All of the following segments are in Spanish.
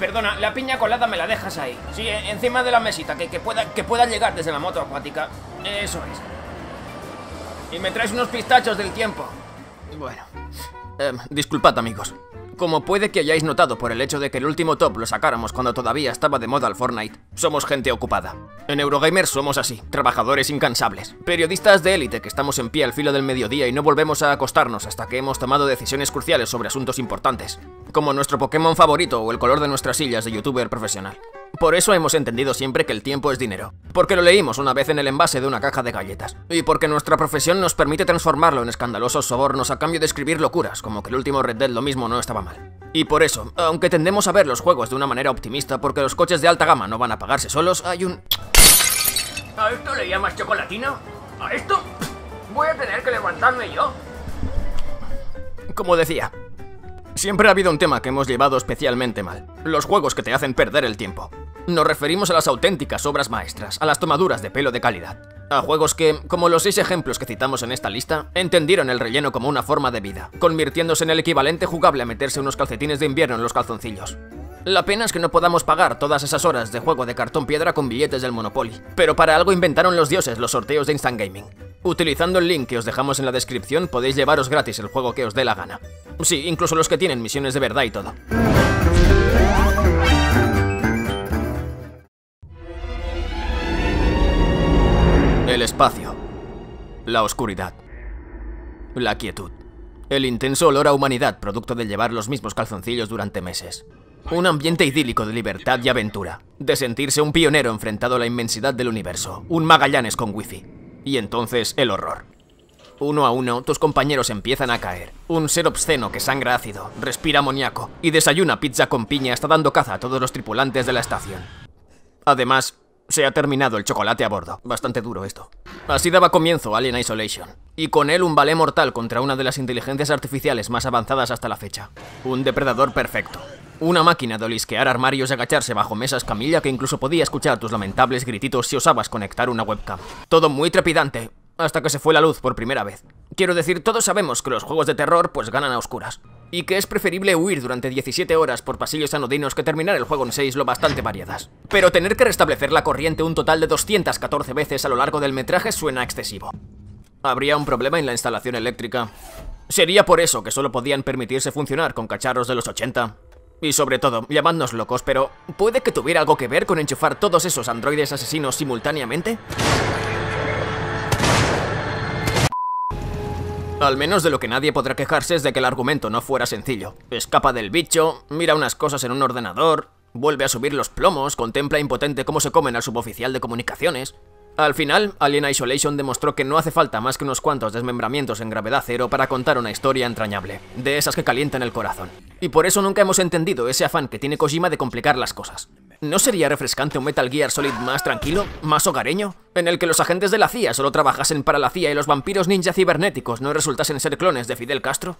Perdona, la piña colada me la dejas ahí. Sí, e- encima de la mesita, que, que pueda, que pueda llegar desde la moto acuática. Eso es. Y me traes unos pistachos del tiempo. Bueno. Em, disculpad, amigos. Como puede que hayáis notado por el hecho de que el último top lo sacáramos cuando todavía estaba de moda el Fortnite, somos gente ocupada. En Eurogamer somos así, trabajadores incansables, periodistas de élite que estamos en pie al filo del mediodía y no volvemos a acostarnos hasta que hemos tomado decisiones cruciales sobre asuntos importantes, como nuestro Pokémon favorito o el color de nuestras sillas de youtuber profesional. Por eso hemos entendido siempre que el tiempo es dinero. Porque lo leímos una vez en el envase de una caja de galletas. Y porque nuestra profesión nos permite transformarlo en escandalosos sobornos a cambio de escribir locuras, como que el último Red Dead lo mismo no estaba mal. Y por eso, aunque tendemos a ver los juegos de una manera optimista porque los coches de alta gama no van a pagarse solos, hay un... ¿A esto le llamas chocolatina? ¿A esto? Voy a tener que levantarme yo. Como decía, Siempre ha habido un tema que hemos llevado especialmente mal. Los juegos que te hacen perder el tiempo. Nos referimos a las auténticas obras maestras, a las tomaduras de pelo de calidad. A juegos que, como los seis ejemplos que citamos en esta lista, entendieron el relleno como una forma de vida, convirtiéndose en el equivalente jugable a meterse unos calcetines de invierno en los calzoncillos. La pena es que no podamos pagar todas esas horas de juego de cartón piedra con billetes del Monopoly, pero para algo inventaron los dioses los sorteos de Instant Gaming. Utilizando el link que os dejamos en la descripción podéis llevaros gratis el juego que os dé la gana. Sí, incluso los que tienen misiones de verdad y todo. Espacio. La oscuridad. La quietud. El intenso olor a humanidad producto de llevar los mismos calzoncillos durante meses. Un ambiente idílico de libertad y aventura. De sentirse un pionero enfrentado a la inmensidad del universo. Un Magallanes con wifi. Y entonces el horror. Uno a uno, tus compañeros empiezan a caer. Un ser obsceno que sangra ácido, respira amoníaco y desayuna pizza con piña está dando caza a todos los tripulantes de la estación. Además, se ha terminado el chocolate a bordo. Bastante duro esto. Así daba comienzo Alien Isolation. Y con él un ballet mortal contra una de las inteligencias artificiales más avanzadas hasta la fecha. Un depredador perfecto. Una máquina de olisquear armarios y agacharse bajo mesas camilla que incluso podía escuchar tus lamentables grititos si osabas conectar una webcam. Todo muy trepidante, hasta que se fue la luz por primera vez. Quiero decir, todos sabemos que los juegos de terror pues ganan a oscuras. Y que es preferible huir durante 17 horas por pasillos anodinos que terminar el juego en 6 lo bastante variadas. Pero tener que restablecer la corriente un total de 214 veces a lo largo del metraje suena excesivo. ¿Habría un problema en la instalación eléctrica? ¿Sería por eso que solo podían permitirse funcionar con cacharros de los 80? Y sobre todo, llamadnos locos, pero ¿puede que tuviera algo que ver con enchufar todos esos androides asesinos simultáneamente? Al menos de lo que nadie podrá quejarse es de que el argumento no fuera sencillo. Escapa del bicho, mira unas cosas en un ordenador, vuelve a subir los plomos, contempla impotente cómo se comen al suboficial de comunicaciones. Al final, Alien Isolation demostró que no hace falta más que unos cuantos desmembramientos en gravedad cero para contar una historia entrañable, de esas que calientan el corazón. Y por eso nunca hemos entendido ese afán que tiene Kojima de complicar las cosas. ¿No sería refrescante un Metal Gear Solid más tranquilo, más hogareño, en el que los agentes de la CIA solo trabajasen para la CIA y los vampiros ninja cibernéticos no resultasen ser clones de Fidel Castro?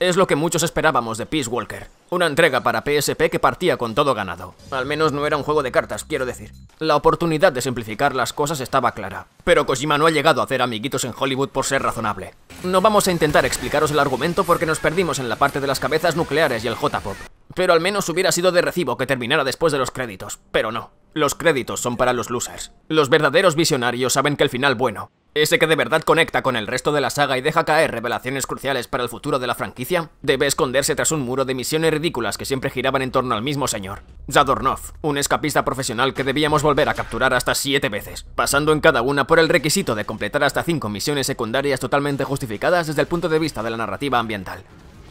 Es lo que muchos esperábamos de Peace Walker, una entrega para PSP que partía con todo ganado. Al menos no era un juego de cartas, quiero decir. La oportunidad de simplificar las cosas estaba clara, pero Kojima no ha llegado a hacer amiguitos en Hollywood por ser razonable. No vamos a intentar explicaros el argumento porque nos perdimos en la parte de las cabezas nucleares y el J-pop. Pero al menos hubiera sido de recibo que terminara después de los créditos, pero no. Los créditos son para los losers. Los verdaderos visionarios saben que el final bueno, ese que de verdad conecta con el resto de la saga y deja caer revelaciones cruciales para el futuro de la franquicia, debe esconderse tras un muro de misiones ridículas que siempre giraban en torno al mismo señor. Zadornov, un escapista profesional que debíamos volver a capturar hasta siete veces, pasando en cada una por el requisito de completar hasta cinco misiones secundarias totalmente justificadas desde el punto de vista de la narrativa ambiental.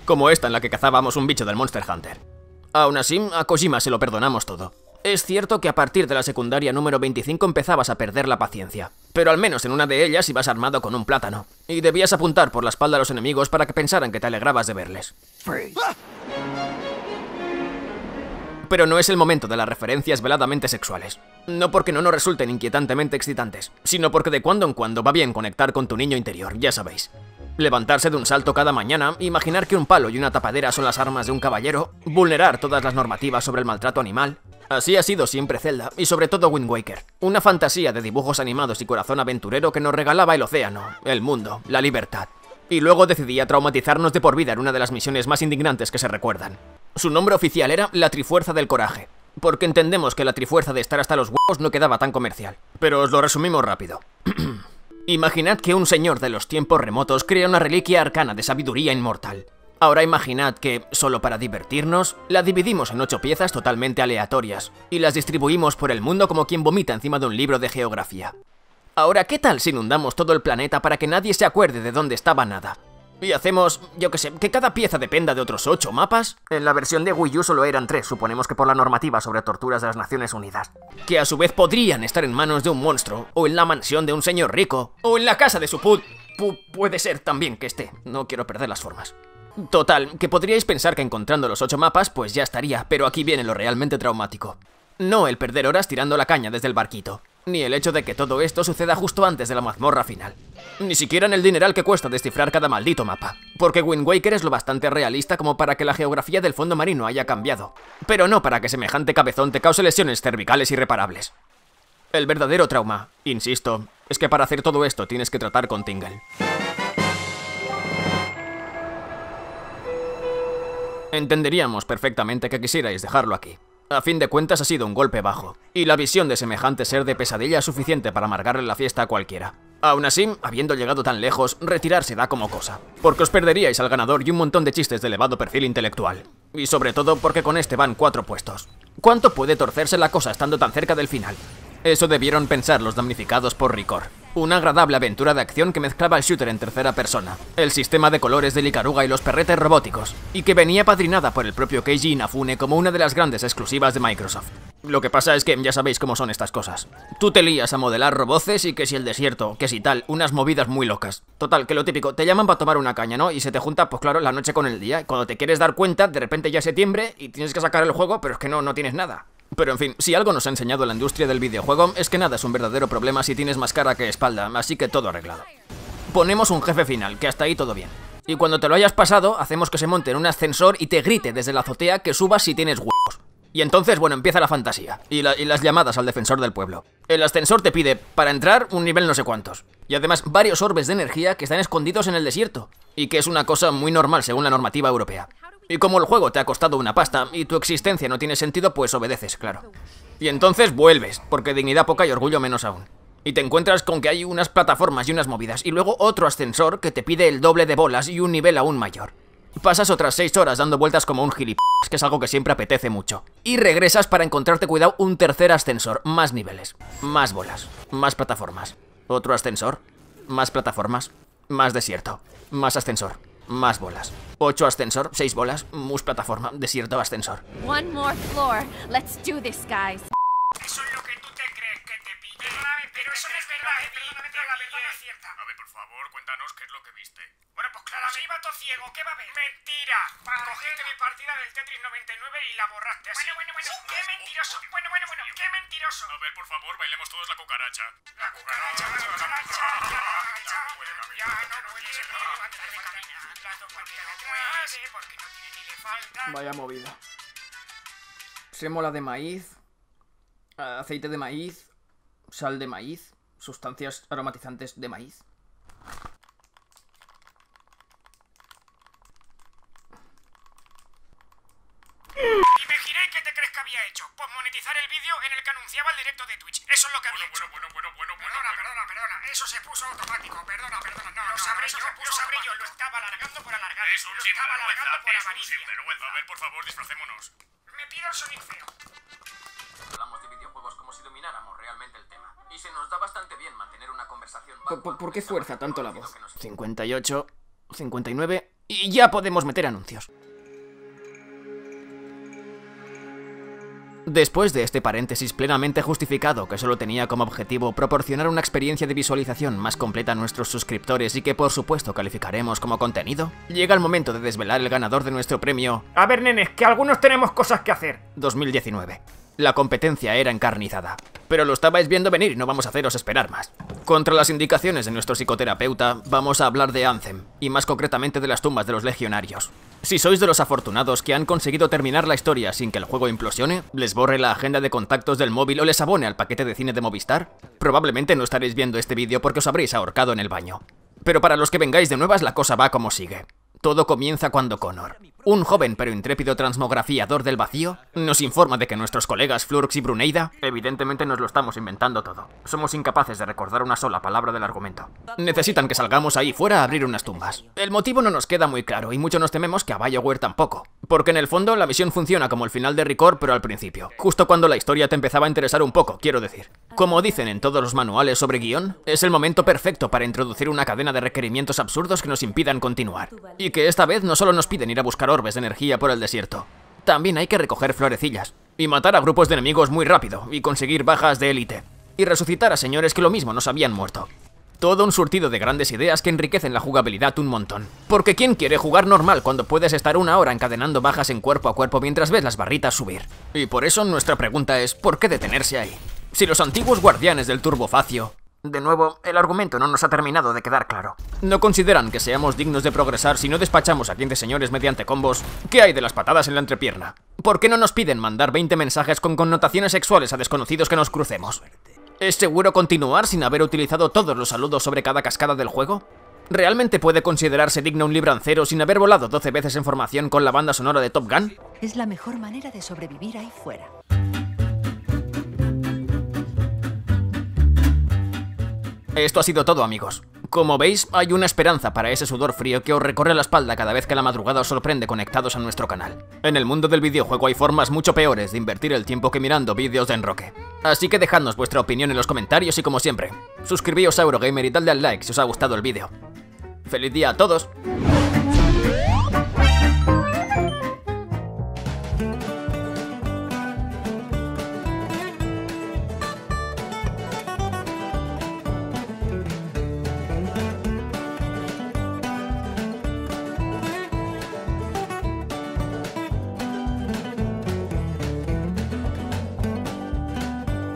Como esta en la que cazábamos un bicho del Monster Hunter. Aún así, a Kojima se lo perdonamos todo. Es cierto que a partir de la secundaria número 25 empezabas a perder la paciencia, pero al menos en una de ellas ibas armado con un plátano, y debías apuntar por la espalda a los enemigos para que pensaran que te alegrabas de verles. Pero no es el momento de las referencias veladamente sexuales. No porque no nos resulten inquietantemente excitantes, sino porque de cuando en cuando va bien conectar con tu niño interior, ya sabéis. Levantarse de un salto cada mañana, imaginar que un palo y una tapadera son las armas de un caballero, vulnerar todas las normativas sobre el maltrato animal. Así ha sido siempre Zelda, y sobre todo Wind Waker. Una fantasía de dibujos animados y corazón aventurero que nos regalaba el océano, el mundo, la libertad. y luego decidía traumatizarnos de por vida en una de las misiones más indignantes que se recuerdan. Su nombre oficial era la Trifuerza del Coraje, porque entendemos que la Trifuerza de estar hasta los huevos no quedaba tan comercial. Pero os lo resumimos rápido. Imaginad que un señor de los tiempos remotos crea una reliquia arcana de sabiduría inmortal. Ahora imaginad que, solo para divertirnos, la dividimos en ocho piezas totalmente aleatorias, y las distribuimos por el mundo como quien vomita encima de un libro de geografía. Ahora, ¿qué tal si inundamos todo el planeta para que nadie se acuerde de dónde estaba nada? Y hacemos, yo que sé, que cada pieza dependa de otros ocho mapas. En la versión de Wii U solo eran tres, suponemos que por la normativa sobre torturas de las Naciones Unidas. Que a su vez podrían estar en manos de un monstruo, o en la mansión de un señor rico, o en la casa de su put... puede ser también que esté, no quiero perder las formas. Total, que podríais pensar que encontrando los ocho mapas, pues ya estaría, pero aquí viene lo realmente traumático. No el perder horas tirando la caña desde el barquito, ni el hecho de que todo esto suceda justo antes de la mazmorra final. Ni siquiera en el dineral que cuesta descifrar cada maldito mapa, porque Wind Waker es lo bastante realista como para que la geografía del fondo marino haya cambiado, pero no para que semejante cabezón te cause lesiones cervicales irreparables. El verdadero trauma, insisto, es que para hacer todo esto tienes que tratar con Tingle. Entenderíamos perfectamente que quisierais dejarlo aquí. A fin de cuentas ha sido un golpe bajo, y la visión de semejante ser de pesadilla es suficiente para amargarle la fiesta a cualquiera. Aún así, habiendo llegado tan lejos, retirarse da como cosa, porque os perderíais al ganador y un montón de chistes de elevado perfil intelectual. Y sobre todo porque con este van cuatro puestos. ¿Cuánto puede torcerse la cosa estando tan cerca del final? Eso debieron pensar los damnificados por Ricor. Una agradable aventura de acción que mezclaba el shooter en tercera persona, el sistema de colores de Licaruga y los perretes robóticos, y que venía padrinada por el propio Keiji Inafune como una de las grandes exclusivas de Microsoft. Lo que pasa es que ya sabéis cómo son estas cosas. Tú te lías a modelar roboces y que si el desierto, que si tal, unas movidas muy locas. Total, que lo típico, te llaman para tomar una caña, ¿no? Y se te junta, pues claro, la noche con el día. Cuando te quieres dar cuenta, de repente ya es septiembre y tienes que sacar el juego, pero es que no, no tienes nada. Pero en fin, si algo nos ha enseñado la industria del videojuego es que nada es un verdadero problema si tienes más cara que espalda, así que todo arreglado. Ponemos un jefe final, que hasta ahí todo bien. Y cuando te lo hayas pasado, hacemos que se monte en un ascensor y te grite desde la azotea que subas si tienes huevos. Y entonces, bueno, empieza la fantasía, y, y, las llamadas al defensor del pueblo. El ascensor te pide, para entrar, un nivel no sé cuántos. Y además, varios orbes de energía que están escondidos en el desierto. Y que es una cosa muy normal según la normativa europea. Y como el juego te ha costado una pasta y tu existencia no tiene sentido, pues obedeces, claro. Y entonces vuelves, porque dignidad poca y orgullo menos aún. Y te encuentras con que hay unas plataformas y unas movidas, y luego otro ascensor que te pide el doble de bolas y un nivel aún mayor. Pasas otras 6 horas dando vueltas como un gilipollas, que es algo que siempre apetece mucho. Y regresas para encontrarte, cuidado, un tercer ascensor, más niveles, más bolas, más plataformas. Otro ascensor, más plataformas, más desierto, más ascensor, más bolas. 8 ascensor, 6 bolas, mus plataforma, desierto ascensor. One more floor. Let's do this, guys. Eso es lo que tú te crees que te pide. Perdóname, pero eso no es verdad, eh. Perdóname, pero la verdad no es cierta. A ver, por favor, cuéntanos qué es lo que viste. Bueno, pues claro, se iba todo ciego, ¿qué va a ver? ¡Mentira! Cogiste mi partida del Tetris 99 y la borraste así. Bueno, bueno, bueno, qué mentiroso. Bueno, bueno, bueno, qué mentiroso. A ver, por favor, bailemos todos la cucaracha. La cucaracha, la cucaracha, la cucaracha. Ya no puede ser Vaya movida. Sémola de maíz, aceite de maíz, sal de maíz, sustancias aromatizantes de maíz. Y me giré y ¿qué te crees que había hecho? Pues monetizar el vídeo en el que anunciaba el directo de Twitch. Eso es lo que había Bueno, hecho. bueno, bueno, bueno, bueno, Perdona, bueno. perdona, perdona. Eso se puso automático. Perdona, perdona. No, lo sabré yo, lo sabré yo. Lo estaba alargando por alargar. Es un lo estaba sinvergüenza, alargando por avaricia. A ver, por favor, disfracémonos. Me pido el Sonic feo. Hablamos de videojuegos como si domináramos realmente el tema. Y se nos da bastante bien mantener una conversación. ¿Por, qué fuerza tanto la voz? 58, 59 y ya podemos meter anuncios. Después de este paréntesis plenamente justificado que solo tenía como objetivo proporcionar una experiencia de visualización más completa a nuestros suscriptores y que por supuesto calificaremos como contenido, llega el momento de desvelar el ganador de nuestro premio A ver, nenes, que algunos tenemos cosas que hacer. 2019. La competencia era encarnizada, pero lo estabais viendo venir y no vamos a haceros esperar más. Contra las indicaciones de nuestro psicoterapeuta, vamos a hablar de Anthem, y más concretamente de las tumbas de los legionarios. Si sois de los afortunados que han conseguido terminar la historia sin que el juego implosione, les borre la agenda de contactos del móvil o les abone al paquete de cine de Movistar, probablemente no estaréis viendo este vídeo porque os habréis ahorcado en el baño. Pero para los que vengáis de nuevas la cosa va como sigue. Todo comienza cuando Connor, un joven pero intrépido transmografiador del vacío, nos informa de que nuestros colegas Flurx y Bruneida, evidentemente nos lo estamos inventando todo. Somos incapaces de recordar una sola palabra del argumento. Necesitan que salgamos ahí fuera a abrir unas tumbas. El motivo no nos queda muy claro y mucho nos tememos que a BioWare tampoco. Porque en el fondo la misión funciona como el final de Record pero al principio. Justo cuando la historia te empezaba a interesar un poco, quiero decir. Como dicen en todos los manuales sobre guion, es el momento perfecto para introducir una cadena de requerimientos absurdos que nos impidan continuar. Y que esta vez no solo nos piden ir a buscar orbes de energía por el desierto, también hay que recoger florecillas, y matar a grupos de enemigos muy rápido, y conseguir bajas de élite, y resucitar a señores que lo mismo nos habían muerto. Todo un surtido de grandes ideas que enriquecen la jugabilidad un montón. Porque ¿quién quiere jugar normal cuando puedes estar una hora encadenando bajas en cuerpo a cuerpo mientras ves las barritas subir? Y por eso nuestra pregunta es, ¿por qué detenerse ahí? Si los antiguos guardianes del turbofacio de nuevo, el argumento no nos ha terminado de quedar claro. No consideran que seamos dignos de progresar si no despachamos a 15 señores mediante combos. ¿Qué hay de las patadas en la entrepierna? ¿Por qué no nos piden mandar 20 mensajes con connotaciones sexuales a desconocidos que nos crucemos? ¿Es seguro continuar sin haber utilizado todos los saludos sobre cada cascada del juego? ¿Realmente puede considerarse digno un librancero sin haber volado 12 veces en formación con la banda sonora de Top Gun? Es la mejor manera de sobrevivir ahí fuera. Esto ha sido todo, amigos. Como veis, hay una esperanza para ese sudor frío que os recorre la espalda cada vez que la madrugada os sorprende conectados a nuestro canal. En el mundo del videojuego hay formas mucho peores de invertir el tiempo que mirando vídeos de enroque. Así que dejadnos vuestra opinión en los comentarios y como siempre, suscribíos a Eurogamer y dadle al like si os ha gustado el vídeo. ¡Feliz día a todos!